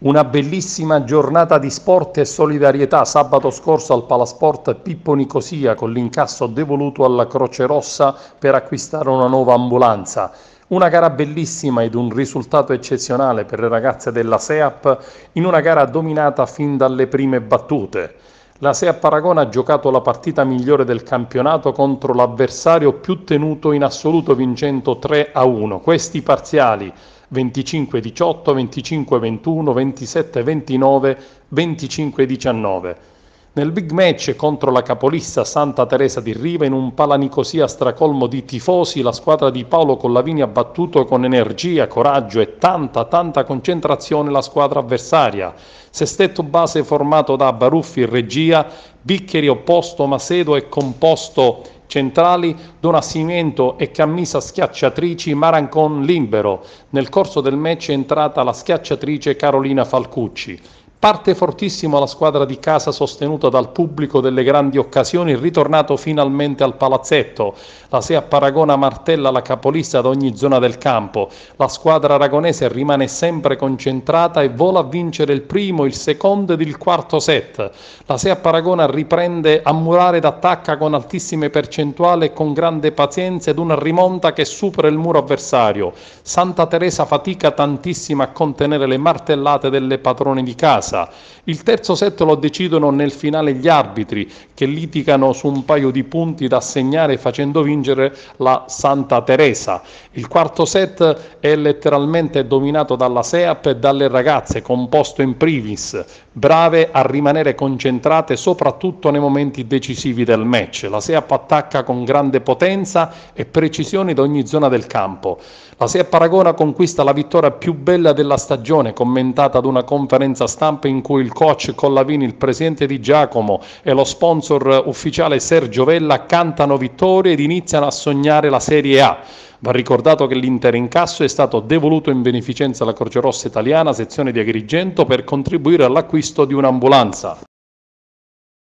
Una bellissima giornata di sport e solidarietà sabato scorso al Palasport Pippo Nicosia con l'incasso devoluto alla Croce Rossa per acquistare una nuova ambulanza. Una gara bellissima ed un risultato eccezionale per le ragazze della SEAP in una gara dominata fin dalle prime battute. La SEAP Aragona ha giocato la partita migliore del campionato contro l'avversario più tenuto in assoluto vincendo 3 a 1. Questi parziali 25-18, 25-21, 27-29, 25-19. Nel big match contro la capolista Santa Teresa di Riva in un palanicosia stracolmo di tifosi, la squadra di Paolo Collavini ha battuto con energia, coraggio e tanta tanta concentrazione la squadra avversaria. Sestetto base formato da Baruffi in regia, Biccheri opposto Macedo e composto centrali Don Assimento e Cammisa schiacciatrici Marancon libero. Nel corso del match è entrata la schiacciatrice Carolina Falcucci. Parte fortissimo la squadra di casa sostenuta dal pubblico delle grandi occasioni, ritornato finalmente al palazzetto. La Sea paragona martella la capolista ad ogni zona del campo. La squadra aragonese rimane sempre concentrata e vola a vincere il primo, il secondo ed il quarto set. La Sea Paragona riprende a murare ed attacca con altissime percentuali e con grande pazienza ed una rimonta che supera il muro avversario. Santa Teresa fatica tantissimo a contenere le martellate delle padrone di casa casa. Il terzo set lo decidono nel finale gli arbitri che litigano su un paio di punti da assegnare facendo vincere la Santa Teresa. Il quarto set è letteralmente dominato dalla SEAP e dalle ragazze, composto in privis, brave a rimanere concentrate soprattutto nei momenti decisivi del match. La SEAP attacca con grande potenza e precisione da ogni zona del campo. La SEAP Paragona conquista la vittoria più bella della stagione, commentata ad una conferenza stampa stampa in cui il coach Collavini, il presidente di Giacomo e lo sponsor ufficiale Sergio Vella cantano vittorie ed iniziano a sognare la Serie A. Va ricordato che l'intero incasso è stato devoluto in beneficenza alla Croce Rossa Italiana, sezione di Agrigento, per contribuire all'acquisto di un'ambulanza.